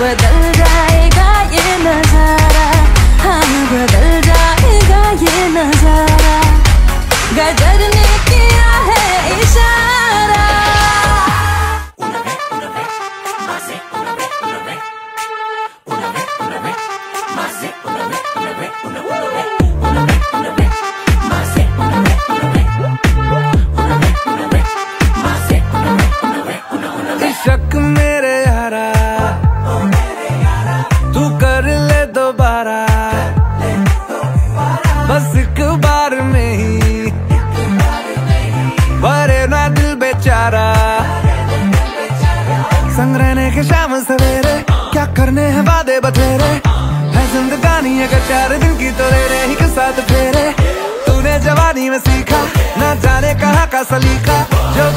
बदल जाएगा ये नज़ारा। हाँ बदल जाएगा ये नज़ारा। गदर ने किया है इशारा। शक मेरे दोबारा। बस एक बार ही ना दिल बेचारा। संग रहने के शाम सवेरे, क्या करने हैं वादे है जिंदगानी अगर चार दिन की तो के साथ फेरे। तूने जवानी में सीखा, ना जाने कहाँ का सलीका। जो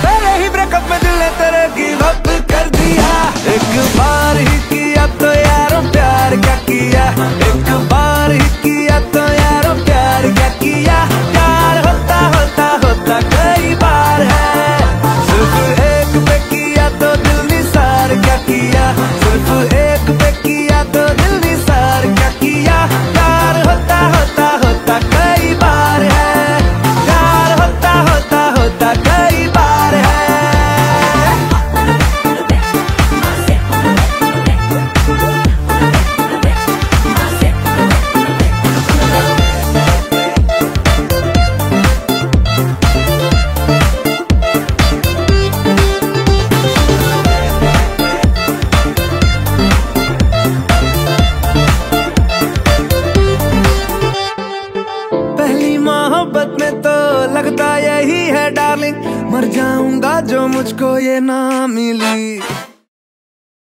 डार्लिंग मर जाऊँगा जो मुझको ये ना मिली।